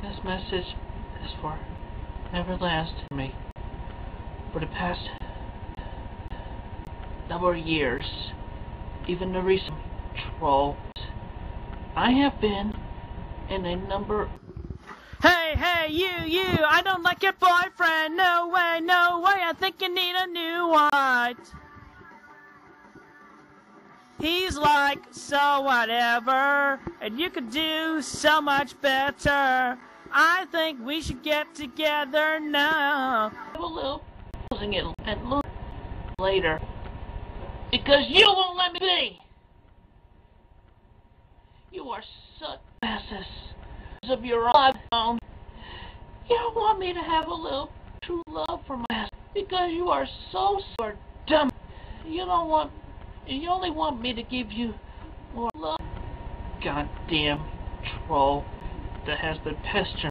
This message is for everlasting me. For the past number of years, even the recent trolls, I have been in a number Hey, hey, you, you, I don't like your boyfriend. No way, no way, I think you need a new one. He's like, so whatever, and you could do so much better. I think we should get together now. a little losing it and lose later. Because you won't let me be! You are such asses of your own. You don't want me to have a little true love for my ass because you are so so dumb. You don't want you only want me to give you more love. Goddamn troll that has been pestering